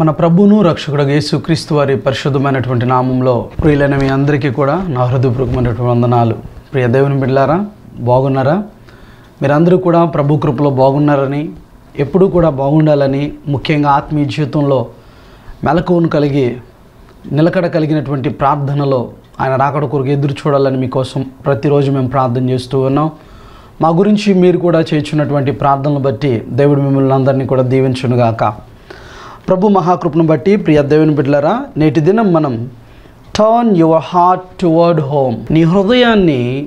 మన ప్రభును రక్షకుడు యేసుక్రీస్తు వారి పరిశుద్ధమైనటువంటి నామంలో ప్రియులైన మీ అందరికీ కూడా నా హృదయపూర్వకమైనటువంటి వందనాలు. ప్రియ దేవుని బిడ్డారా బాగున్నారా? మీరందరూ కూడా ప్రభు కృపలో బాగున్నారని ఎప్పుడూ కూడా బాగుండాలని ముఖ్యంగా ఆత్మీయ జీవితంలో మెలకువను కలిగి నిలకడ కలిగినటువంటి ప్రార్థనలో ఆయన రాకడ కొరకు ఎదురు చూడాలని మీకోసం ప్రతిరోజు మేము ప్రార్థన చేస్తూ ఉన్నాం. మా గురించి మీరు కూడా చేస్తున్నటువంటి ప్రార్థనలు బట్టి దేవుడు మిమ్మల్ని అందరినీ కూడా దీవించునుగాక. ప్రభు మహాకృపను బట్టి ప్రియ దేవుని బిడ్డలరా నేటి దినం మనం turn your heart toward home నీ హృదయాన్ని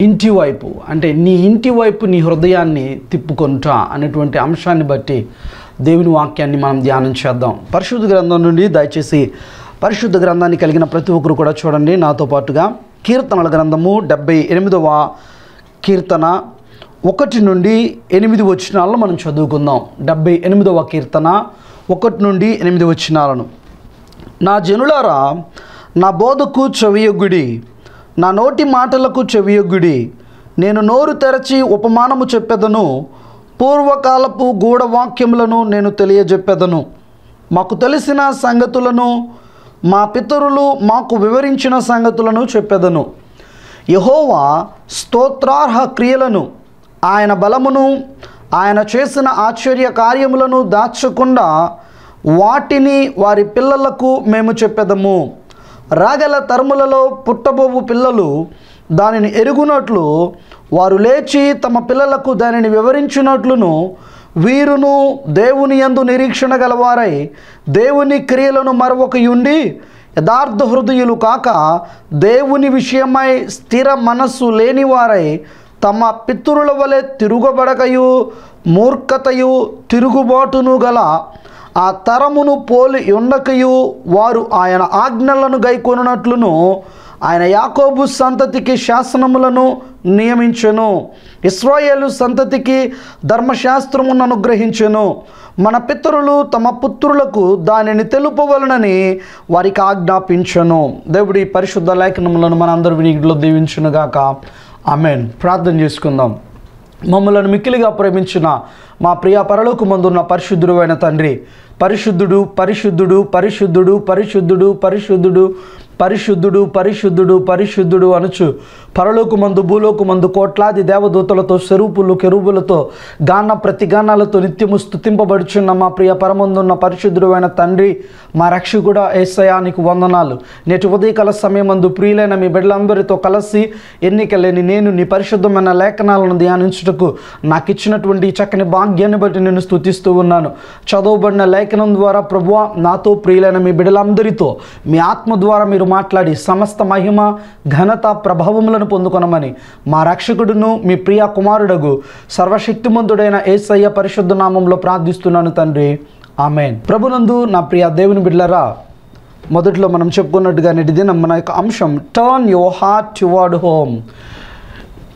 ఇంటి వైపు అంటే నీ ఇంటి వైపు నీ హృదయాన్ని తిప్పుకొనుట అనేటువంటి అంశాన్ని బట్టి దేవుని వాక్యాన్ని మనం ధ్యానం చేద్దాం. పరిశుద్ధ గ్రంథం నుండి దయచేసి పరిశుద్ధ గ్రంథాన్ని కలిగిన ప్రతి ఒక్కరు కూడా చూడండి. నాతో పాటుగా కీర్తనల గ్రంథము డెబ్బై ఎనిమిదవ కీర్తన ఒకటి నుండి ఎనిమిది వచనాలను మనం చదువుకుందాం. డెబ్బై ఎనిమిదవ కీర్తన ఒకటి నుండి ఎనిమిది వచ్చినాలను నా జనులారా నా బోధకు చెవియొగ్గుడి నా నోటి మాటలకు చెవియొగ్గుడి నేను నోరు తెరచి ఉపమానము చెప్పెదను పూర్వకాలపు గూఢవాక్యములను నేను తెలియజెప్పెదను. మాకు తెలిసిన సంగతులను మా పితరులు మాకు వివరించిన సంగతులను చెప్పెదను. యహోవా స్తోత్రార్హ క్రియలను ఆయన బలమును ఆయన చేసిన ఆశ్చర్య కార్యములను దాచకుండా వాటిని వారి పిల్లలకు మేము చెప్పెదము. రాగల తరములలో పుట్టబోవు పిల్లలు దానిని ఎరుగునట్లు వారు లేచి తమ పిల్లలకు దానిని వివరించినట్లును వీరును దేవుని యందు నిరీక్షణ గలవారై దేవుని క్రియలను మరొకయుండి యథార్థ హృదయులు కాక దేవుని విషయమై స్థిర మనస్సు లేనివారై తమ పితరుల వలె తిరుగుబడకయు మూర్ఖతయు తిరుగుబాటును గల ఆ తరమును పోలి ఉండకయు వారు ఆయన ఆజ్ఞలను గైకొనున్నట్లును ఆయన యాకోబు సంతతికి శాసనములను నియమించెను. ఇస్రాయేలు సంతతికి ధర్మశాస్త్రమును అనుగ్రహించెను. మన పితరులు తమ పుత్రులకు దానిని తెలుపవలనని వారికి ఆజ్ఞాపించను. దేవుడి పరిశుద్ధ లేఖనములను మనందరూ వినికిలో దీవించునుగాక. ఆమెన్. ప్రార్థన చేసుకుందాం. మమ్మలను మిక్కిలిగా ప్రేమించిన మా ప్రియ పరలోకు మందున్న పరిశుద్ధుడు అయిన తండ్రి పరిశుద్ధుడు పరిశుద్ధుడు పరిశుద్ధుడు పరిశుద్ధుడు పరిశుద్ధుడు పరిశుద్ధుడు పరిశుద్ధుడు పరిశుద్ధుడు అనుచు పరలోకు మందు భూలోకు మందు కోట్లాది దేవదూతలతో స్వరూపులు కెరుబులతో గాన ప్రతిగానాలతో నిత్యము స్థుతింపబడుచున్న మా ప్రియ పరమందున్న పరిశుద్ధుడు అయిన తండ్రి మా రక్షకుడ ఏసయానికి వందనాలు. నేటి ఉదయకాల సమయమందు ప్రియులైన మీ బిడ్డలందరితో కలిసి ఎన్నిక లేని నేను నీ పరిశుద్ధమైన లేఖనాలను ధ్యానించుటకు నాకు ఇచ్చినటువంటి చక్కని భాగ్యాన్ని బట్టి నేను స్థుతిస్తూ ఉన్నాను. చదవబడిన లేఖనం ద్వారా ప్రభు నాతో ప్రియులైన మీ బిడ్డలందరితో మీ ఆత్మ ద్వారా మీరు మాట్లాడి సమస్త మహిమ ఘనత ప్రభావములను పొందుకొనమని. మా రక్షకుడును మీ ప్రియ కుమారుడగు సర్వశక్తిమంతుడైన ఏసయ్య పరిశుద్ధ నామంలో ప్రార్థిస్తున్నాను తండ్రి. ఆమెన్. ప్రభునందు నా ప్రియ దేవుని బిడ్లరా మొదట్లో మనం చెప్పుకున్నట్టుగా నేటి దినం మన యొక్క అంశం turn your heart toward home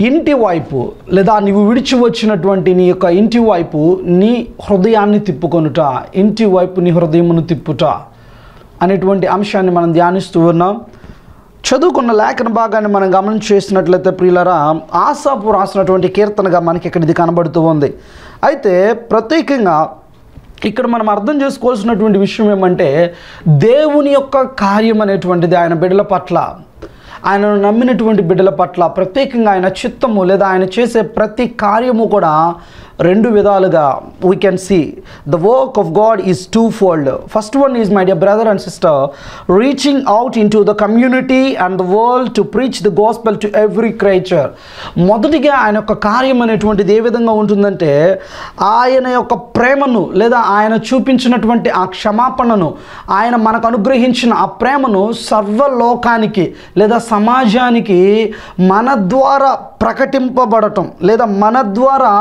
ఇంటి వైపు లేదా నీవు విడిచి వచ్చినటువంటి నీ యొక్క ఇంటి వైపు నీ హృదయాన్ని తిప్పుకొనుట ఇంటి వైపు నీ హృదయమును తిప్పుట అనేటువంటి అంశాన్ని మనం ధ్యానిస్తూ ఉన్నాం. చదువుకున్న లేఖన భాగాన్ని మనం గమనం చేసినట్లయితే ప్రియులరా ఆసాపు రాసినటువంటి కీర్తనగా మనకి ఇక్కడ ఇది కనబడుతూ ఉంది. అయితే ప్రత్యేకంగా ఇక్కడ మనం అర్థం చేసుకోవాల్సినటువంటి విషయం ఏమంటే దేవుని యొక్క కార్యం అనేటువంటిది ఆయన బిడ్డల పట్ల ఆయనను నమ్మినటువంటి బిడ్డల పట్ల ప్రత్యేకంగా ఆయన చిత్తము లేదా ఆయన చేసే ప్రతి కార్యము కూడా రెండు విధాలుగా we can see the work of God is two fold first one is my dear brother and sister reaching out in to the community and the world to preach the gospel to every creature మొదటిగా ఆయన యొక్క కార్యం అనేటువంటిది ఏ విధంగా ఉంటుందంటే ఆయన యొక్క ప్రేమను లేదా ఆయన చూపించినటువంటి ఆ క్షమాపణను ఆయన మనకు అనుగ్రహించిన ఆ ప్రేమను సర్వలోకానికి లేదా సమాజానికి మన ద్వారా ప్రకటింపబడటం లేదా మన ద్వారా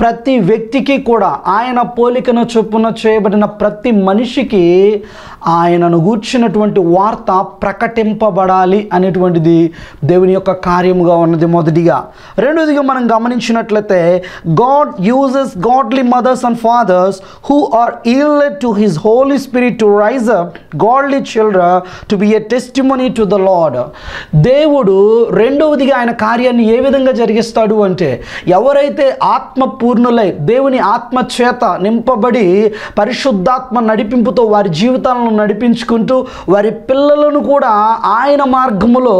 ప్రతి వ్యక్తికి కూడా ఆయన పోలికను చొప్పున చేయబడిన ప్రతి మనిషికి ఆయనను గూర్చినటువంటి వార్త ప్రకటింపబడాలి అనేటువంటిది దేవుని యొక్క కార్యముగా ఉన్నది మొదటిగా. రెండోదిగా మనం గమనించినట్లయితే God uses godly mothers and fathers who are yield to his Holy Spirit to raise up godly children to be a testimony to the Lord దేవుడు రెండవదిగా ఆయన కార్యాన్ని ఏ విధంగా జరిగిస్తాడు అంటే ఎవరైతే ఆత్మపూర్ణ సంపన్నులై దేవుని ఆత్మ చేత నింపబడి పరిశుద్ధాత్మ నడిపింపుతో వారి జీవితాలను నడిపించుకుంటూ వారి పిల్లలను కూడా ఆయన మార్గములో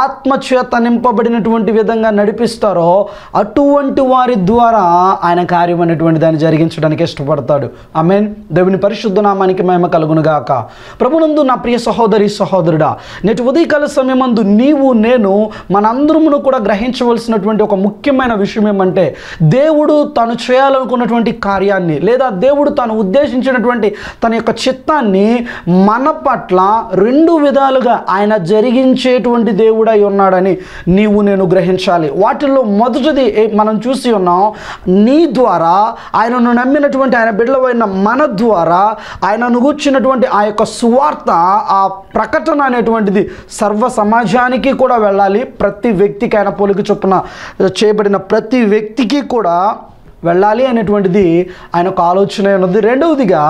ఆత్మ చేత నింపబడినటువంటి విధంగా నడిపిస్తారో అటువంటి వారి ద్వారా ఆయన కార్యం అనేటువంటి దాన్ని జరిగించడానికి ఇష్టపడతాడు. ఐ మీన్ దేవుని పరిశుద్ధ నామానికి మేము కలుగునుగాక ప్రభునందు నా ప్రియ సహోదరి సహోదరుడా నేటి ఉదయకాల సమయమందు నీవు నేను మనందరమును కూడా గ్రహించవలసినటువంటి ఒక ముఖ్యమైన విషయం ఏమంటే దేవుడు తాను చేయాలనుకున్నటువంటి కార్యాన్ని లేదా దేవుడు తాను ఉద్దేశించినటువంటి తన యొక్క చిత్తాన్ని మన పట్ల రెండు విధాలుగా ఆయన జరిగించేటువంటి దేవుడై ఉన్నాడని నీవు నేను గ్రహించాలి. వాటిల్లో మొదటిది మనం చూసి ఉన్నాం నీ ద్వారా ఆయనను నమ్మినటువంటి ఆయన బిడ్డలైన మన ద్వారా ఆయనను కూర్చున్నటువంటి ఆ యొక్క సువార్త ఆ ప్రకటన అనేటువంటిది సర్వ సమాజానికి కూడా వెళ్ళాలి. ప్రతి వ్యక్తికి ఆయన పోలిక చొప్పున చేయబడిన ప్రతి వ్యక్తికి కూడా వెళ్ళాలి అనేటువంటిది ఆయన ఒక ఆలోచన ఉన్నది. రెండవదిగా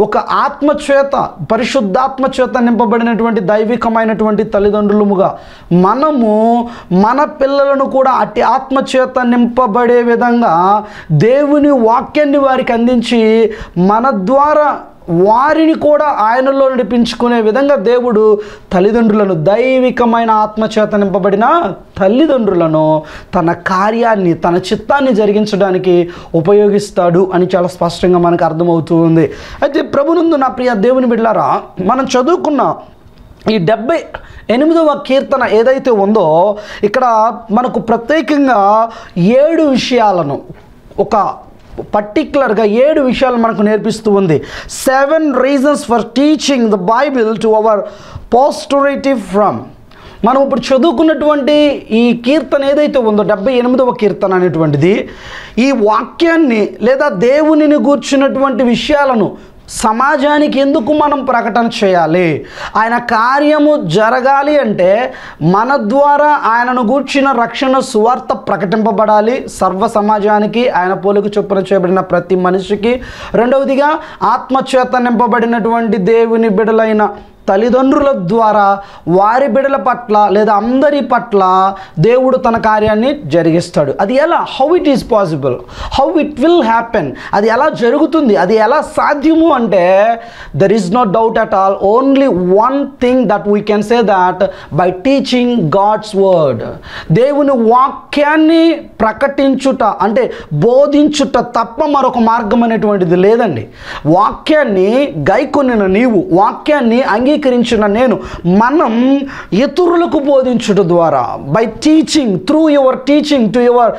ఒక ఆత్మచేత పరిశుద్ధాత్మ చేత నింపబడినటువంటి దైవికమైనటువంటి తల్లిదండ్రులముగా మనము మన పిల్లలను కూడా అట్టి ఆత్మచేత నింపబడే విధంగా దేవుని వాక్యాన్ని వారికి అందించి మన ద్వారా వారిని కూడా ఆయనలో నడిపించుకునే విధంగా దేవుడు తల్లిదండ్రులను దైవికమైన ఆత్మచేత నింపబడిన తల్లిదండ్రులను తన కార్యాన్ని తన చిత్తాన్ని జరిగించడానికి ఉపయోగిస్తాడు అని చాలా స్పష్టంగా మనకు అర్థమవుతూ ఉంది. అయితే ప్రభునందు నా ప్రియ దేవుని బిడ్డారా మనం చదువుకున్న ఈ డెబ్బై ఎనిమిదవ కీర్తన ఏదైతే ఉందో ఇక్కడ మనకు ప్రత్యేకంగా ఏడు విషయాలను ఒక పర్టికులర్గా ఏడు విషయాలు మనకు నేర్పిస్తూ ఉంది. Seven reasons for teaching the Bible to our posterity from మనం ఇప్పుడు చదువుకున్నటువంటి ఈ కీర్తన ఏదైతే ఉందో డెబ్బై ఎనిమిదవ కీర్తన అనేటువంటిది ఈ వాక్యాన్ని లేదా దేవునిని గూర్చినటువంటి విషయాలను సమాజానికి ఎందుకు మనం ప్రకటన చేయాలి? ఆయన కార్యము జరగాలి అంటే మన ద్వారా ఆయనను గూర్చిన రక్షణ సువార్త ప్రకటింపబడాలి. సర్వ సమాజానికి ఆయన పోలిక చొప్పున చేయబడిన ప్రతి మనిషికి. రెండవదిగా ఆత్మచేత నింపబడినటువంటి దేవుని బిడలైన తల్లిదండ్రుల ద్వారా వారి బిడల పట్ల లేదా అందరి పట్ల దేవుడు తన కార్యాన్ని జరిగిస్తాడు. అది ఎలా? How it is possible how it will happen అది ఎలా జరుగుతుంది? అది ఎలా సాధ్యము అంటే there is no doubt at all only one thing that we can say that by teaching God's word దేవుని వాక్యాన్ని ప్రకటించుట అంటే బోధించుట తప్ప మరొక మార్గం అనేటువంటిది లేదండి. వాక్యాన్ని గైకొనిన నీవు వాక్యాన్ని అంగీ అంగీకరించిన నేను మనం ఇతరులకు బోధించుట ద్వారా by teaching through your teaching to your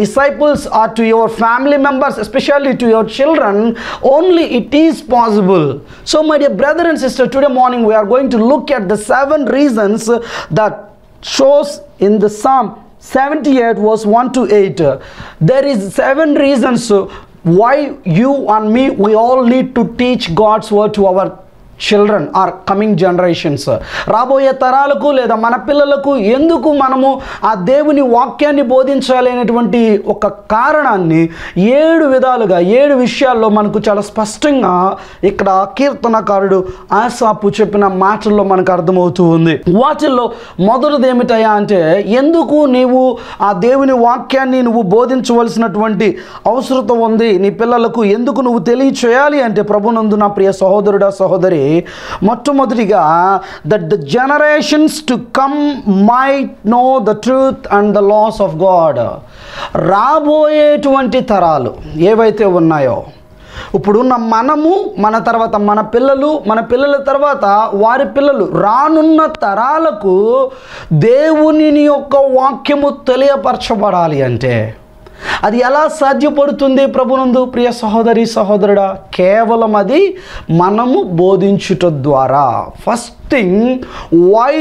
disciples or to your family members especially to your children only it is possible so my dear brother and sister today morning we're going to look at the seven reasons that shows in the psalm 78 verse 1 to 8 there is seven reasons why you and me we all need to teach god's word to our children or coming generations రాబోయే తరాలకు లేదా మన పిల్లలకు ఎందుకు మనము ఆ దేవుని వాక్యాన్ని బోధించాలి అనేటువంటి ఒక కారణాన్ని ఏడు విధాలుగా ఏడు విషయాల్లో మనకు చాలా స్పష్టంగా ఇక్కడ కీర్తనకారుడు ఆసాపు చెప్పిన మాటల్లో మనకు అర్థమవుతూ ఉంది. వాటిల్లో మొదటిది ఏమిటయా అంటే ఎందుకు నీవు ఆ దేవుని వాక్యాన్ని నువ్వు బోధించవలసినటువంటి అవసరత ఉంది? నీ పిల్లలకు ఎందుకు నువ్వు తెలియచేయాలి అంటే ప్రభునందు నా ప్రియ సహోదరుడా సహోదరి మొట్టమొదటిగా that the generations to come might know the truth and the laws of God రాబోయేటువంటి తరాలు ఏవైతే ఉన్నాయో ఇప్పుడున్న మనము మన తర్వాత మన పిల్లలు మన పిల్లల తర్వాత వారి పిల్లలు రానున్న తరాలకు దేవుని యొక్క వాక్యము తెలియపరచబడాలి అంటే అది ఎలా సాధ్యపడుతుంది ప్రభునందు? ప్రియ సహోదరి సహోదరుడ కేవలం అది మనము బోధించుట ద్వారా. First thing why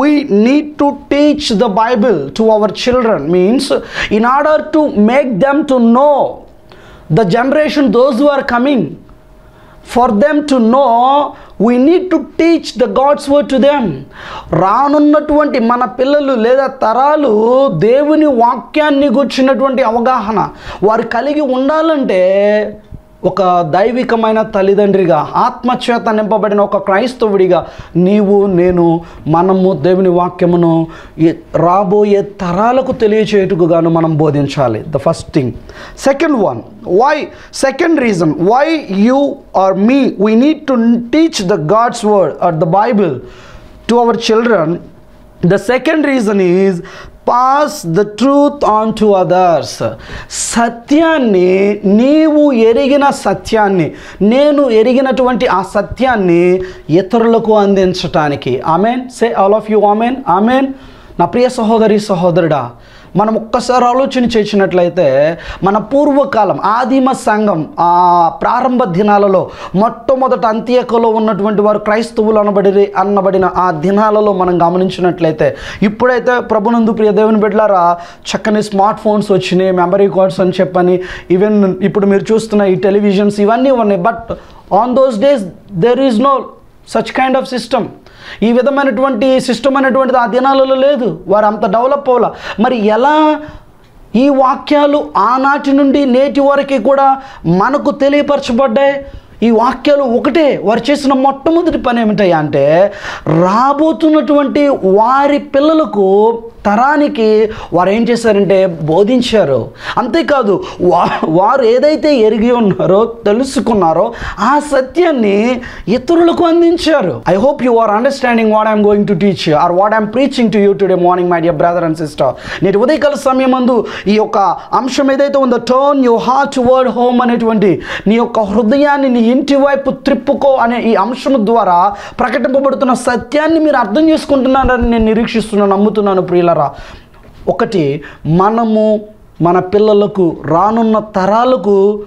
we need to teach the Bible to our children means in order to make them to know the generation those are coming for them to know we need to teach the God's word to them రానున్నటువంటి మన పిల్లలు లేదా తరాలు దేవుని వాక్యాన్ని గుర్చినటువంటి అవగాహన వారు కలిగి ఉండాలంటే ఒక దైవికమైన తల్లిదండ్రిగా ఆత్మచేత నింపబడిన ఒక క్రైస్తవుడిగా నీవు నేను మనము దేవుని వాక్యమును రాబోయే తరాలకు తెలియచేయటకు గాను మనం బోధించాలి. The first thing second one why second reason why you or me we need to teach the God's word or the Bible to our children the second reason is pass the truth on to others సత్యాన్ని నీవు ఎరిగిన సత్యాన్ని నేను ఎరిగినటువంటి ఆ సత్యాన్ని ఇతరులకు అందించటానికి. Amen say all of you amen amen నా ప్రియ సహోదరి సహోదరుడా మనం ఒక్కసారి ఆలోచన చేసినట్లయితే మన పూర్వకాలం ఆదిమ సంఘం ఆ ప్రారంభ దినాలలో మొట్టమొదట అంత్యకలో ఉన్నటువంటి వారు క్రైస్తవులు అనబడి అన్నబడిన ఆ దినాలలో మనం గమనించినట్లయితే ఇప్పుడైతే ప్రభునందు ప్రియ దేవుని బిడ్డలారా చక్కని స్మార్ట్ ఫోన్స్ వచ్చినాయి మెమరీ కార్డ్స్ అని చెప్పని ఈవెన్ ఇప్పుడు మీరు చూస్తున్న ఈ టెలివిజన్స్ ఇవన్నీ ఉన్నాయి. But on those days there is no such kind of system. ఈ విధమైనటువంటి సిస్టమ్ అనేటువంటిది ఆ దినాలలో లేదు. వారు అంత డెవలప్ అవ్వాల. మరి ఎలా ఈ వాక్యాలు ఆనాటి నుండి నేటి వరకు కూడా మనకు తెలియపరచబడ్డాయి? ఈ వాక్యాలు ఒకటే. వారు చేసిన మొట్టమొదటి పని ఏమిటయ్యా అంటే రాబోతున్నటువంటి వారి పిల్లలకు తరానికి వారు ఏం చేశారంటే బోధించారు. అంతేకాదు వా వారు ఏదైతే ఎరిగి ఉన్నారో తెలుసుకున్నారో ఆ సత్యాన్ని ఇతరులకు అందించారు. I hope you are understanding what I'm going to teach or what I'm preaching to you today morning my dear brother and sister నేటి ఉదయకాల సమయం అందు ఈ యొక్క అంశం ఏదైతే ఉందో turn you heart word home అనేటువంటి నీ యొక్క హృదయాన్ని నీ ఇంటి వైపు త్రిప్పుకో అనే ఈ అంశం ద్వారా ప్రకటింపబడుతున్న సత్యాన్ని మీరు అర్థం చేసుకుంటున్నారని నేను నిరీక్షిస్తున్నాను నమ్ముతున్నాను ప్రియులరా. ఒకటి మనము మన పిల్లలకు రానున్న తరాలకు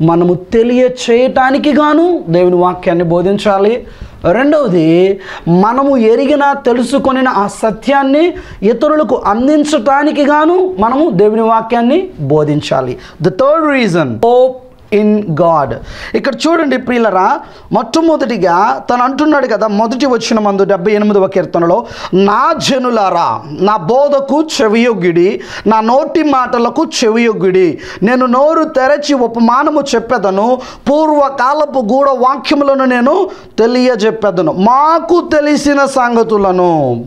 మనము తెలియచేయటానికి గాను దేవుని వాక్యాన్ని బోధించాలి. రెండవది మనము ఎరిగిన తెలుసుకొనిన ఆ సత్యాన్ని ఇతరులకు అందించటానికి గాను మనము దేవుని వాక్యాన్ని బోధించాలి. The third reason hope in God ఇక్కడ చూడండి ప్రియులరా మొట్టమొదటిగా తను అంటున్నాడు కదా మొదటి వచ్చిన మందు డెబ్బై ఎనిమిదవ కీర్తనలో నా జనులారా నా బోధకు చెవియొగ్గిడి నా నోటి మాటలకు చెవియొగ్గిడి. నేను నోరు తెరచి ఉపమానము చెప్పెదను పూర్వకాలపు గూఢ వాక్యములను నేను తెలియజెప్పెదను. మాకు తెలిసిన సంగతులను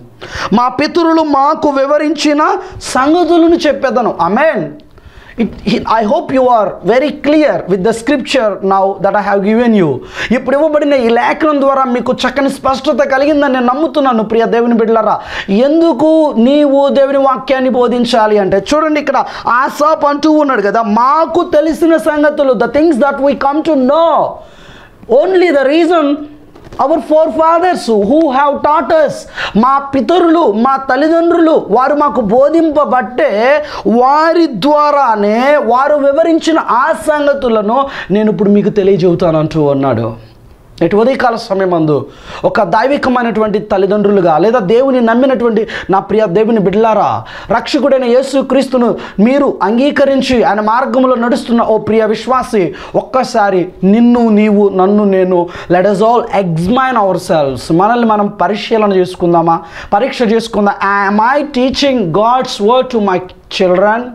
మా పితరులు మాకు వివరించిన సంగతులను చెప్పేదను. Amen it I hope you are very clear with the scripture now that I have given you ఇప్పుడు ఇవ్వబడిన ఈ లేఖనం ద్వారా మీకు చక్కని స్పష్టత కలిగిందని నేను నమ్ముతున్నాను ప్రియ దేవుని బిడ్డలారా. ఎందుకు నీవు దేవుని వాక్యాన్ని బోధించాలి అంటే చూడండి ఇక్కడ ఆసాప్ అంటూ ఉన్నాడు కదా మాకు తెలిసిన సంగతులు the things that we come to know only the reason our forefathers who have taught us మా పితరులు మా తల్లిదండ్రులు వారు మాకు బోధింపబట్టే వారి ద్వారానే వారు వివరించిన ఆ సంగతులను నేను ఇప్పుడు మీకు తెలియజెబుతాను అంటూ ఉన్నాడు నేటి ఉదయకాల సమయమందు ఒక దైవికమైనటువంటి తల్లిదండ్రులుగా లేదా దేవుని నమ్మినటువంటి నా ప్రియ దేవుని బిడ్డలారా రక్షకుడైన యేసు క్రీస్తును మీరు అంగీకరించి ఆయన మార్గంలో నడుస్తున్న ఓ ప్రియ విశ్వాసి ఒక్కసారి నిన్ను నీవు నన్ను నేను let us all examine ourselves మనల్ని మనం పరిశీలన చేసుకుందామా? పరీక్ష చేసుకుందాం. I my teaching God's word to my children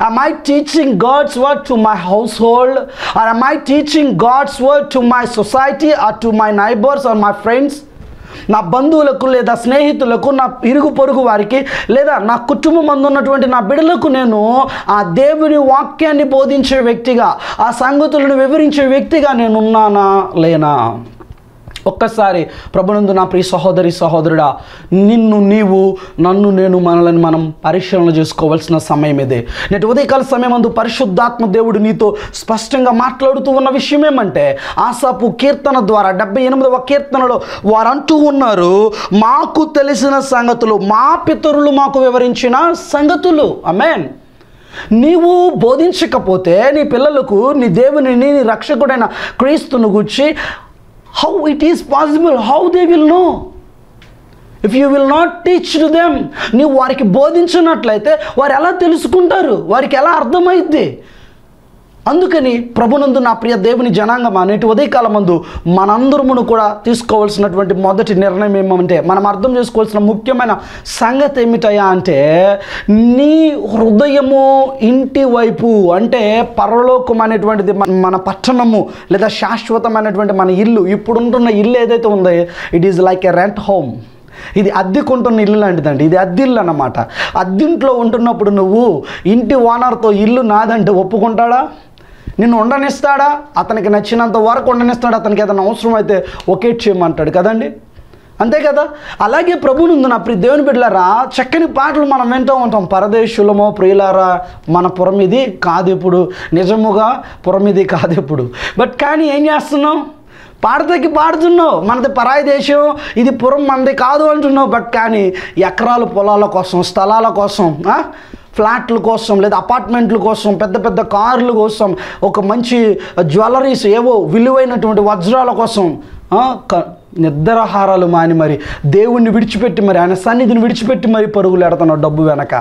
Am I teaching God's word to my household? Or am I teaching God's word to my society or to my neighbors or my friends? నా బంధువులకు లేదా స్నేహితులకు నా ఇరుగు పొరుగు వారికి లేదా నా కుటుంబం మందు ఉన్నటువంటి నా బిడలకు నేను ఆ దేవుని వాక్యాన్ని బోధించే వ్యక్తిగా ఆ సంగతులను వివరించే వ్యక్తిగా నేనున్నానా లేనా ఒక్కసారి ప్రభునందు నా ప్రియ సహోదరి సహోదరుడా నిన్ను నీవు నన్ను నేను మనల్ని మనం పరిశీలన చేసుకోవాల్సిన సమయం ఇదే. నేటి ఉదయకాల సమయం అందు పరిశుద్ధాత్మ దేవుడు నీతో స్పష్టంగా మాట్లాడుతూ ఉన్న విషయం ఏమంటే ఆసాపు కీర్తన ద్వారా డెబ్బై ఎనిమిదవ కీర్తనలో వారు అంటూ ఉన్నారు మాకు తెలిసిన సంగతులు మా పితరులు మాకు వివరించిన సంగతులు. అమెన్ నీవు బోధించకపోతే నీ పిల్లలకు నీ దేవుని నీ రక్షకుడైన క్రీస్తును గుర్చి how it is possible how they will know if you will not teach to them నీవు వారికి బోధించినట్లయితే వారు ఎలా తెలుసుకుంటారు? వారికి ఎలా అర్థమైద్ది? అందుకని ప్రభునందు నా ప్రియ దేవుని జనాంగం నేటి ఉదయకాలం మందు మనందరమును కూడా తీసుకోవాల్సినటువంటి మొదటి నిర్ణయం ఏమంటే మనం అర్థం చేసుకోవాల్సిన ముఖ్యమైన సంగతి ఏమిటయా అంటే నీ హృదయము ఇంటి వైపు అంటే పరలోకం అనేటువంటిది మన- మన పట్టణము లేదా శాశ్వతమైనటువంటి మన ఇల్లు ఇప్పుడు ఉంటున్న ఇల్లు ఏదైతే ఉందో it is like a rent home ఇది అద్దెకుంటున్న ఇల్లు లాంటిదండి. ఇది అద్దిల్లు అన్నమాట. అద్దింట్లో ఉంటున్నప్పుడు నువ్వు ఇంటి ఓనర్తో ఇల్లు నాదంటే ఒప్పుకుంటాడా? నిన్ను ఉండనిస్తాడా? అతనికి నచ్చినంత వరకు ఉండనిస్తాడు? అతనికి ఏదైనా అవసరం అయితే ఒకే చేయమంటాడు కదండి? అంతే కదా? అలాగే ప్రభునుందు నా ప్రియ దేవుని బిడ్డలారా చక్కని పాటలు మనం వింటూ ఉంటాం. పరదేశులమో ప్రియులారా మన పురం ఇది కాదు ఇప్పుడు నిజముగా పురం ఇది కాదు ఇప్పుడు బట్ కానీ ఏం చేస్తున్నాం పాడతకి పాడుతున్నావు. మనది పరాయి దేశం ఇది పురం మనది కాదు అంటున్నావు. బట్ కానీ ఎకరాల పొలాల కోసం స్థలాల కోసం ఫ్లాట్ల కోసం లేదా అపార్ట్మెంట్ల కోసం పెద్ద పెద్ద కార్ల కోసం ఒక మంచి జ్యువెలరీస్ ఏవో విలువైనటువంటి వజ్రాల కోసం నిద్రహారాలు మాని మరి దేవుణ్ణి విడిచిపెట్టి మరి ఆయన సన్నిధిని విడిచిపెట్టి మరి పరుగులు ఎడతాను డబ్బు వెనక.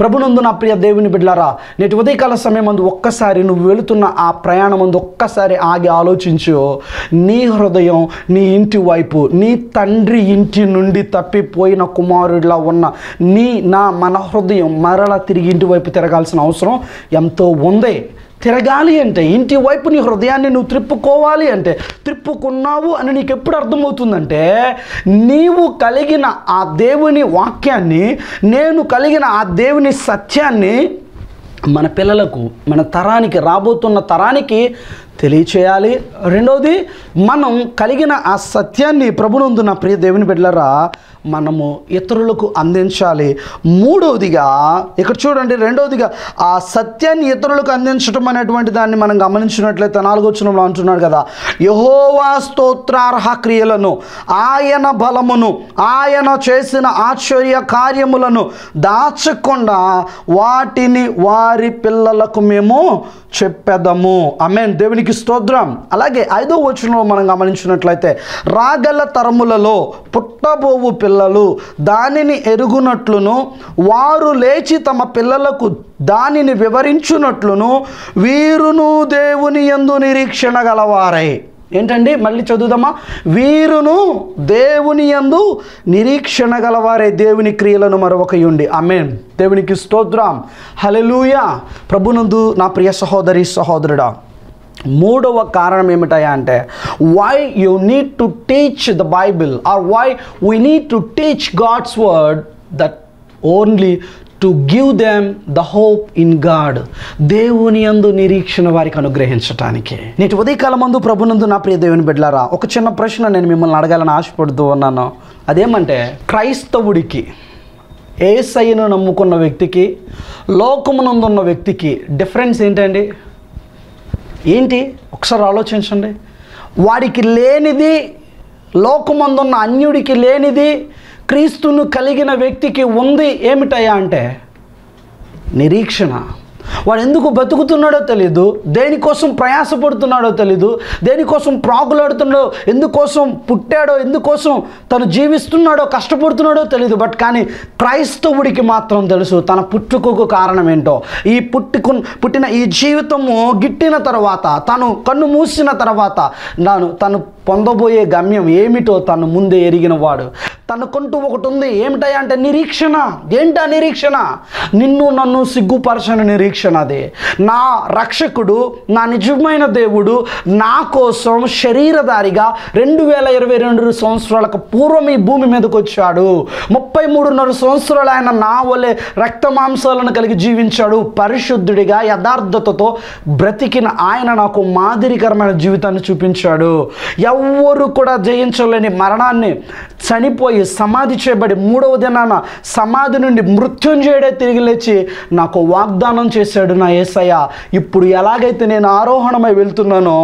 ప్రభునందు నా ప్రియ దేవుని బిడ్డారా నేటి ఉదయకాల సమయం మందు ఒక్కసారి నువ్వు వెళుతున్న ఆ ప్రయాణం మందు ఒక్కసారి ఆగి ఆలోచించు. నీ హృదయం నీ ఇంటి వైపు నీ తండ్రి ఇంటి నుండి తప్పిపోయిన కుమారుడిలా ఉన్న నీ నా మన హృదయం మరలా తిరిగి ఇంటి వైపు తిరగాల్సిన అవసరం ఎంతో ఉంది. తిరగాలి అంటే ఇంటి వైపు నీ హృదయాన్ని నువ్వు త్రిప్పుకోవాలి అంటే త్రిప్పుకున్నావు అని నీకు ఎప్పుడు అర్థమవుతుందంటే నీవు కలిగిన ఆ దేవుని వాక్యాన్ని నేను కలిగిన ఆ దేవుని సత్యాన్ని మన పిల్లలకు మన తరానికి రాబోతున్న తరానికి తెలియచేయాలి. రెండవది మనం కలిగిన ఆ సత్యాన్ని ప్రభునందు నా ప్రియ దేవుని బిడ్డలరా మనము ఇతరులకు అందించాలి. మూడవదిగా ఇక్కడ చూడండి రెండవదిగా ఆ సత్యాన్ని ఇతరులకు అందించడం అనేటువంటి దాన్ని మనం గమనించినట్లయితే నాలుగో అంటున్నాడు కదా యహోవా స్తోత్రార్హ క్రియలను ఆయన బలమును ఆయన చేసిన ఆశ్చర్య కార్యములను దాచకుండా వాటిని వారి పిల్లలకు మేము చెప్పేదము. అమెన్ దేవునికి స్తోత్రం. అలాగే ఐదో వచనంలో మనం గమనించినట్లయితే రాగల తరములలో పుట్టబోవు పిల్లలు దానిని ఎరుగునట్లును వారు లేచి తమ పిల్లలకు దానిని వివరించునట్లును వీరును దేవుని యందు నిరీక్షణ గలవారై. ఏంటండి? మళ్ళీ చదువుదామా? వీరును దేవుని యందు నిరీక్షణ గలవారే దేవుని క్రియలను మరొకయుండి అమేన్ దేవునికి స్తోత్రం. హలెలూయా ప్రభునందు నా ప్రియ సహోదరి సహోదరుడా మూడవ కారణం ఏమిటయా అంటే why you need to teach the Bible or why we need to teach God's word that only to give them the hope in God దేవుని యందు నిరీక్షణ వారికి అనుగ్రహించటానికి. నేటి ఉదయకాలం మందు ప్రభునందు నా ప్రియ దేవుని బిడ్డలారా ఒక చిన్న ప్రశ్న నేను మిమ్మల్ని అడగాలని ఆశపడుతూ ఉన్నాను. అదేమంటే క్రైస్తవుడికి ఏసయ్యను నమ్ముకున్న వ్యక్తికి లోకమునందున్న వ్యక్తికి డిఫరెన్స్ ఏంటండి? ఏంటి? ఒకసారి ఆలోచించండి. వాడికి లేనిది లోకమందున్న అన్యుడికి లేనిది క్రీస్తును కలిగిన వ్యక్తికి ఉంది ఏమిటయ్యా అంటే నిరీక్షణ. వాడు ఎందుకు బతుకుతున్నాడో తెలీదు. దేనికోసం ప్రయాసపడుతున్నాడో తెలీదు. దేనికోసం ప్రాగులాడుతున్నాడో ఎందుకోసం పుట్టాడో ఎందుకోసం తను జీవిస్తున్నాడో కష్టపడుతున్నాడో తెలీదు. బట్ కానీ క్రైస్తవుడికి మాత్రం తెలుసు తన పుట్టుకకు కారణం ఏంటో. ఈ పుట్టుకు పుట్టిన ఈ జీవితము గిట్టిన తర్వాత తను కన్ను మూసిన తర్వాత నాను తను పొందబోయే గమ్యం ఏమిటో తను ముందే ఎరిగిన వాడు. తనకుంటూ ఒకటి ఉంది. ఏమిటా అంటే నిరీక్షణ. ఏంటా నిరీక్షణ? నిన్ను నన్ను సిగ్గుపరచని నిరీక్షణ అది. నా రక్షకుడు నా నిజమైన దేవుడు నా కోసం శరీరధారిగా రెండు వేల ఇరవై రెండు సంవత్సరాలకు పూర్వం ఈ భూమి మీదకి వచ్చాడు. ముప్పై మూడున్నర సంవత్సరాలు ఆయన నా వలె రక్త మాంసాలను కలిగి జీవించాడు. పరిశుద్ధుడిగా యథార్థతతో బ్రతికిన ఆయన నాకు మాదిరికరమైన జీవితాన్ని చూపించాడు. ఎవ్వరు కూడా జయించలేని మరణాన్ని చనిపోయి సమాధి చేయబడి మూడవ దినాన సమాధి నుండి మృత్యుంజయుడే తిరిగి లేచి నాకు వాగ్దానం చేశాడు నా ఏసయ్య. ఇప్పుడు ఎలాగైతే నేను ఆరోహణమై వెళ్తున్నానో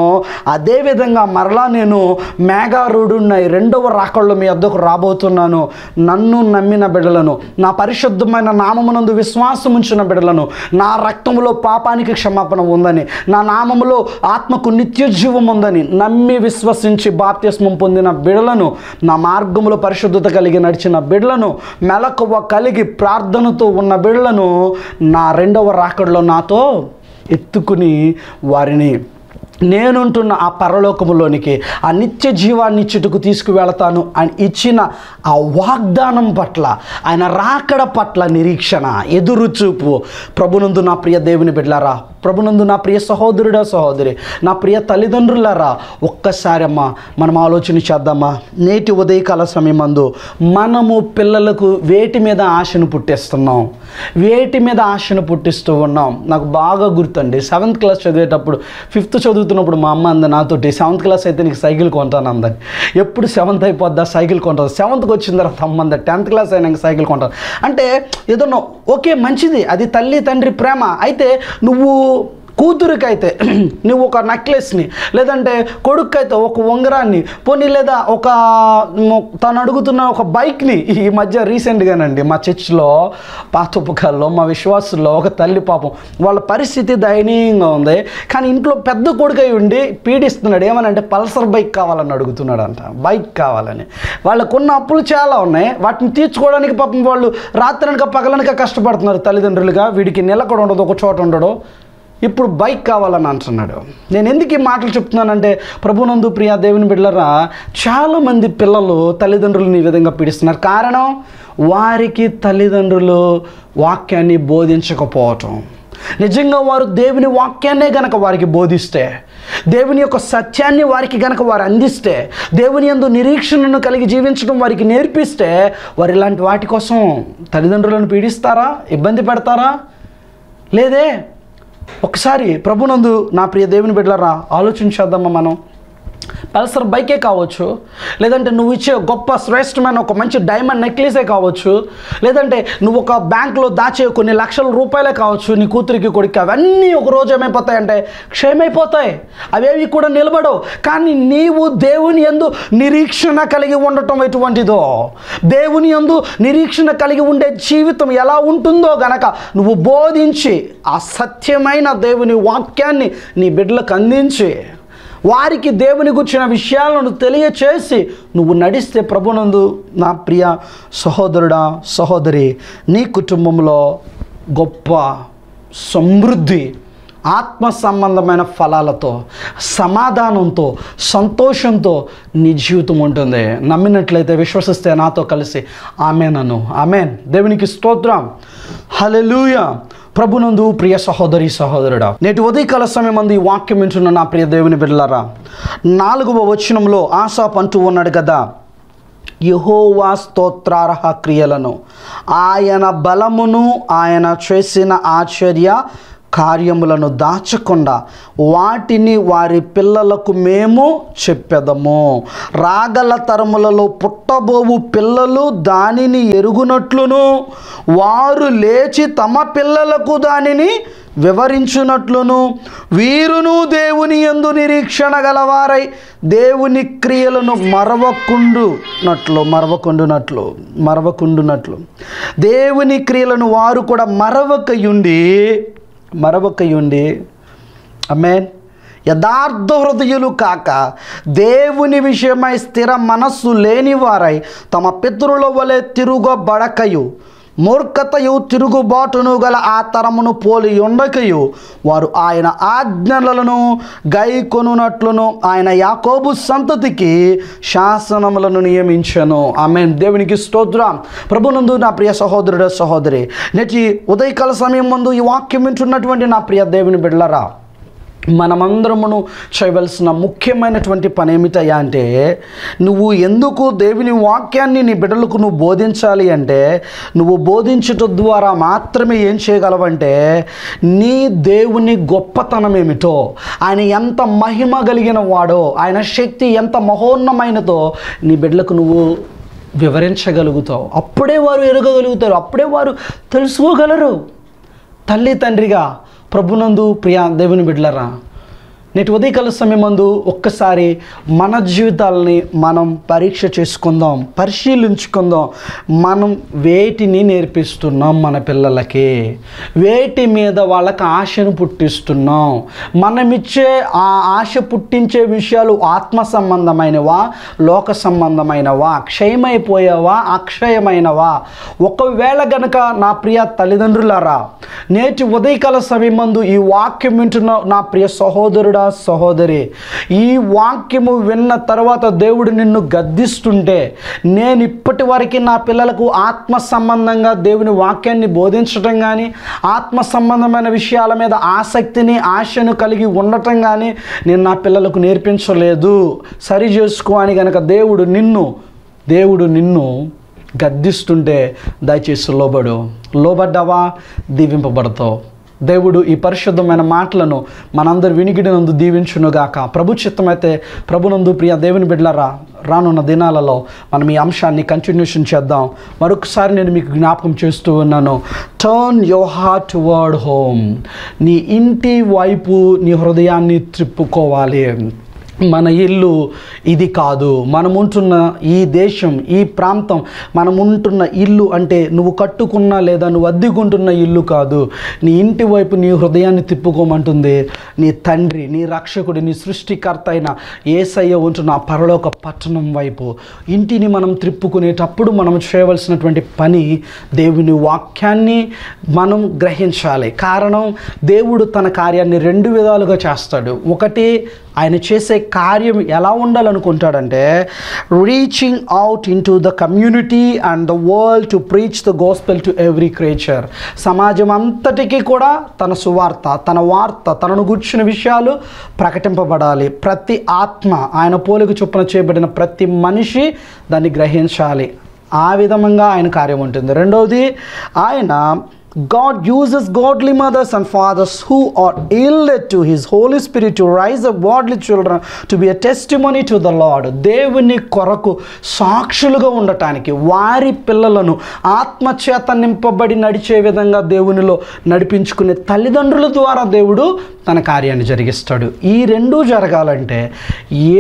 అదేవిధంగా మరలా నేను మేఘారూఢున్నై రెండవ రాకళ్ళు మీ వద్దకు రాబోతున్నాను. నన్ను నమ్మిన బిడ్డలను నా పరిశుద్ధమైన నామమునందు విశ్వాసం ఉంచిన బిడ్డలను నా రక్తములో పాపానికి క్షమాపణ ఉందని నా నామములో ఆత్మకు నిత్య జీవం ఉందని నమ్మి విశ్వసించి బాప్త్యస్మం పొందిన బిడలను నా మార్గములో పరిశుద్ధత కలిగి నడిచిన బిడలను మెలకువ కలిగి ప్రార్థనతో ఉన్న బిడలను నా రెండవ రాకడలో నాతో ఎత్తుకుని వారిని. నేనుంటున్న ఆ పరలోకములోనికి ఆ నిత్య జీవాన్ని ఇచ్చుటకు తీసుకువెళతాను అని ఇచ్చిన ఆ వాగ్దానం పట్ల ఆయన రాకడ పట్ల నిరీక్షణ ఎదురుచూపు. ప్రభునందు నా ప్రియ దేవుని బిడ్డలారా ప్రభునందు నా ప్రియ సహోదరుడా సహోదరి నా ప్రియ తల్లిదండ్రులారా ఒక్కసారి అమ్మా మనం ఆలోచన చేద్దామా? నేటి ఉదయకాల సమయమందు మనము పిల్లలకు వేటి మీద ఆశను పుట్టిస్తున్నాం. వేటి మీద ఆశను పుట్టిస్తూ ఉన్నాం. నాకు బాగా గుర్తండి సెవెంత్ క్లాస్ చదివేటప్పుడు ఫిఫ్త్ చదువుతున్నప్పుడు మా అమ్మ అంది నాతోటి సెవెంత్ క్లాస్ అయితే నీకు సైకిల్ కొంటాను అందని ఎప్పుడు సెవెంత్ అయిపోద్దా సైకిల్ కొంటాను సెవెంత్కి వచ్చిన తర్వాత అమ్మంది టెన్త్ క్లాస్ అయినాక సైకిల్ కొంటాను. అంటే ఏదో ఓకే మంచిది అది తల్లి తండ్రి ప్రేమ. అయితే నువ్వు కూతురికైతే నువ్వు ఒక నెక్లెస్ని లేదంటే కొడుక్కైతే ఒక ఉంగరాన్ని పోనీ లేదా ఒక తను అడుగుతున్న ఒక బైక్ని ఈ మధ్య రీసెంట్గానండి మా చర్చ్లో పాత ఉపకాల్లో మా విశ్వాసుల్లో ఒక తల్లి పాపం. వాళ్ళ పరిస్థితి దయనీయంగా ఉంది కానీ ఇంట్లో పెద్ద కొడుకై ఉండి పీడిస్తున్నాడు. ఏమనంటే పల్సర్ బైక్ కావాలని అడుగుతున్నాడు అంట బైక్ కావాలని. వాళ్ళకున్న అప్పులు చాలా ఉన్నాయి. వాటిని తీర్చుకోవడానికి పాపం వాళ్ళు రాత్రనక పగలనక కష్టపడుతున్నారు తల్లిదండ్రులుగా. వీడికి నిలకడ ఉండదు ఒక చోట ఉండడు. ఇప్పుడు బైక్ కావాలని అంటున్నాడు. నేను ఎందుకు ఈ మాటలు చెప్తున్నానంటే ప్రభునందు ప్రియా దేవుని బిడ్డలరా చాలామంది పిల్లలు తల్లిదండ్రులను ఈ విధంగా పీడిస్తున్నారు. కారణం వారికి తల్లిదండ్రులు వాక్యాన్ని బోధించకపోవటం. నిజంగా వారు దేవుని వాక్యాన్నే గనక వారికి బోధిస్తే దేవుని యొక్క సత్యాన్ని వారికి గనక వారు అందిస్తే దేవుని యందు నిరీక్షణను కలిగి జీవించడం వారికి నేర్పిస్తే వారు ఇలాంటి వాటి కోసం తల్లిదండ్రులను పీడిస్తారా? ఇబ్బంది పెడతారా? లేదే? ఒకసారి ప్రభునందు నా ప్రియ దేవుని బిడ్డలరా ఆలోచించేద్దామా మనం? పల్సర్ బైకే కావచ్చు లేదంటే నువ్వు ఇచ్చే గొప్ప శ్రేష్టమైన ఒక మంచి డైమండ్ నెక్లెసే కావచ్చు లేదంటే నువ్వు ఒక బ్యాంకులో దాచే కొన్ని లక్షల రూపాయలే కావచ్చు నీ కూతురికి కొడుకు అవన్నీ ఒక రోజు ఏమైపోతాయంటే క్షయమైపోతాయి అవేవి కూడా నిలబడవు. కానీ నీవు దేవుని ఎందు నిరీక్షణ కలిగి ఉండటం ఎటువంటిదో దేవుని యందు నిరీక్షణ కలిగి ఉండే జీవితం ఎలా ఉంటుందో గనక నువ్వు బోధించి ఆ సత్యమైన దేవుని వాక్యాన్ని నీ బిడ్డలకు అందించి వారికి దేవుని గుర్చిన విషయాలను తెలియచేసి నువ్వు నడిస్తే ప్రభునందు నా ప్రియ సహోదరుడా సహోదరి నీ కుటుంబంలో గొప్ప సమృద్ధి ఆత్మ సంబంధమైన ఫలాలతో సమాధానంతో సంతోషంతో నీ జీవితం ఉంటుంది. నమ్మినట్లయితే విశ్వసిస్తే నాతో కలిసి ఆమెనను ఆమెన్. దేవునికి స్తోత్రం. హల్లెలూయా. ప్రభునందు ప్రియ సహోదరి సహోదరుడా నేటి ఉదయకాల సమయం అంది ఈ వాక్యం వింటున్న నా ప్రియ దేవుని బిడ్డలారా నాలుగవ వచనంలో ఆశాప్ అంటూ ఉన్నాడు కదా యహోవా స్తోత్రార్హ క్రియలను ఆయన బలమును ఆయన చేసిన ఆశ్చర్య కార్యములను దాచకుండా వాటిని వారి పిల్లలకు మేము చెప్పెదము. రాగల తరములలో పుట్టబోవు పిల్లలు దానిని ఎరుగునట్లును. వారు లేచి తమ పిల్లలకు దానిని వివరించునట్లును. వీరును దేవుని యందు నిరీక్షణ గలవారై దేవుని క్రియలను మరవకుండునట్లు మరవకుండునట్లు మరవకుండునట్లు. దేవుని క్రియలను వారు కూడా మరవకయుండి మరొకయుండి అమేన్ యథార్థ హృదయులు కాక దేవుని విషయమై స్థిర మనస్సు లేనివారై తమ పితరుల వలె తిరుగబడకయు. మూర్ఖతయు తిరుగుబాటును గల ఆ తరమును పోలి ఉండకయు. వారు ఆయన ఆజ్ఞలను గైకొనున్నట్లును ఆయన యాకోబు సంతతికి శాసనములను నియమించను. ఆమె దేవునికి స్తోత్రం. ప్రభునందు నా ప్రియ సహోదరుడు సహోదరి నేటి ఉదయకాల సమయం ముందు ఈ వాక్యం వింటున్నటువంటి నా ప్రియ దేవుని బిడ్డలరా మనమందరమును చేయవలసిన ముఖ్యమైనటువంటి పని ఏమిటయ్యా అంటే నువ్వు ఎందుకు దేవుని వాక్యాన్ని నీ బిడ్డలకు నువ్వు బోధించాలి అంటే నువ్వు బోధించటం ద్వారా మాత్రమే ఏం చేయగలవంటే నీ దేవుని గొప్పతనం ఏమిటో ఆయన ఎంత మహిమ కలిగిన వాడో ఆయన శక్తి ఎంత మహోన్నమైనదో నీ బిడ్డలకు నువ్వు వివరించగలుగుతావు. అప్పుడే వారు ఎరగగలుగుతారు. అప్పుడే వారు తెలుసుకోగలరు. తల్లి తండ్రిగా ప్రభునందు ప్రియా దేవుని బిడ్డలరా నేటి ఉదయకాల సమయమందు ఒక్కసారి మన జీవితాలని మనం పరీక్ష చేసుకుందాం పరిశీలించుకుందాం. మనం వేటిని నేర్పిస్తున్నాం మన పిల్లలకి? వేటి మీద వాళ్ళకి ఆశను పుట్టిస్తున్నాం. మనమిచ్చే ఆ ఆశ పుట్టించే విషయాలు ఆత్మ సంబంధమైనవా లోక సంబంధమైనవా క్షయమైపోయావా అక్షయమైనవా? ఒకవేళ గనక నా ప్రియ తల్లిదండ్రులారా నేటి ఉదయకాల సమయమందు ఈ వాక్యం వింటున్న నా ప్రియ సహోదరుడా సహోదరి ఈ వాక్యము విన్న తర్వాత దేవుడు నిన్ను గద్దిస్తుంటే నేను ఇప్పటి వరకు నా పిల్లలకు ఆత్మ సంబంధంగా దేవుని వాక్యాన్ని బోధించటం కానీ ఆత్మ సంబంధమైన విషయాల మీద ఆసక్తిని ఆశను కలిగి ఉండటం కానీ నేను నా పిల్లలకు నేర్పించలేదు. సరి చేసుకో అని గనక దేవుడు నిన్ను దేవుడు నిన్ను గద్దిస్తుంటే దయచేసి లోబడు. లోబడ్డావా? దీవింపబడతావు. దేవుడు ఈ పరిశుద్ధమైన మాటలను మనందరి వినిగిడినందు దీవించునుగాక. ప్రభు చిత్తమైతే ప్రభునందు ప్రియ దేవుని బిడ్డలరా రానున్న దినాలలో మనం ఈ అంశాన్ని కంటిన్యూషన్ చేద్దాం. మరొకసారి నేను మీకు జ్ఞాపకం చేస్తూ ఉన్నాను. Turn your heart word home నీ ఇంటి వైపు నీ హృదయాన్ని త్రిప్పుకోవాలి. మన ఇల్లు ఇది కాదు. మనం ఉంటున్న ఈ దేశం ఈ ప్రాంతం మనం ఉంటున్న ఇల్లు అంటే నువ్వు కట్టుకున్న లేదా నువ్వు అద్దెకుంటున్న ఇల్లు కాదు. నీ ఇంటి వైపు నీ హృదయాన్ని తిప్పుకోమంటుంది. నీ తండ్రి నీ రక్షకుడు నీ సృష్టికర్త అయిన ఏసయ్య ఉంటున్న పరలోక పట్టణం వైపు. ఇంటిని మనం త్రిప్పుకునేటప్పుడు మనం చేయవలసినటువంటి పని దేవుని వాక్యాన్ని మనం గ్రహించాలి. కారణం దేవుడు తన కార్యాన్ని రెండు విధాలుగా చేస్తాడు. ఒకటి ఆయన చేసే కార్యం ఎలా ఉండాలనుకుంటాడంటే reaching out in to the community and the world to preach the gospel to every creature సమాజం అంతటికీ కూడా తన సువార్త తన వార్త తనను గుర్చిన విషయాలు ప్రకటింపబడాలి. ప్రతి ఆత్మ ఆయన పోలిక చొప్పున చేయబడిన ప్రతి మనిషి దాన్ని గ్రహించాలి. ఆ విధంగా ఆయన కార్యం ఉంటుంది. రెండవది ఆయన God uses godly mothers and fathers who are yielded to His Holy Spirit to raise up godly children to be a testimony to the Lord. దేవుని కొరకు సాక్షులుగా ఉండటానికి వారి పిల్లలను ఆత్మచేత నింపబడి నడిచే విధంగా దేవునిలో నడిపించుకునే తల్లిదండ్రుల ద్వారా దేవుడు తన కార్యాన్ని జరిగిస్తాడు ఈ రెండూ జరగాలంటే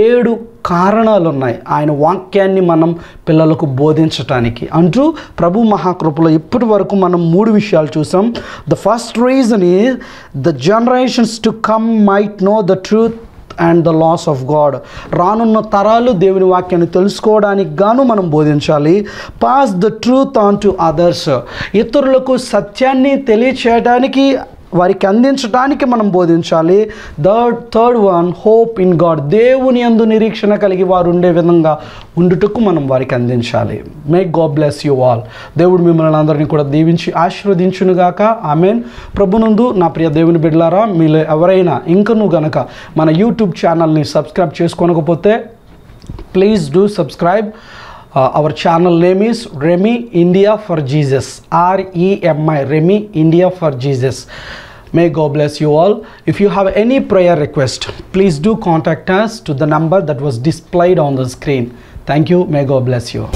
ఏడు కారణాలు ఉన్నాయి ఆయన వాక్యాన్ని మనం పిల్లలకు బోధించటానికి. అంటూ ప్రభు మహాకృపలో ఇప్పటి వరకు మనం మూడు విషయాలు చూసాం. ద ఫస్ట్ రీజన్ ఈ the generations to come might know the truth and the laws of God రానున్న తరాలు దేవుని వాక్యాన్ని తెలుసుకోవడానికి గాను మనం బోధించాలి. Pass the truth on to others ఇతరులకు సత్యాన్ని తెలియచేయడానికి వారికి అందించడానికి మనం బోధించాలి. Third third one hope in God దేవుని ఎందు నిరీక్షణ కలిగి వారు ఉండే విధంగా ఉండుటకు మనం వారికి అందించాలి. Make God bless you all దేవుడు మిమ్మల్ని అందరినీ కూడా దీవించి ఆశీర్వదించునుగాక. ఆమెన్ ప్రభునందు నా ప్రియ దేవుని బిడ్డలారా మీలో ఎవరైనా ఇంకనూ గనక మన యూట్యూబ్ ఛానల్ని subscribe చేసుకోనకపోతే please do subscribe Uh, our channel name is Remy India for Jesus. R E M I Remy India for Jesus. May God bless you all. If you have any prayer request, please do contact us to the number that was displayed on the screen. Thank you. May God bless you.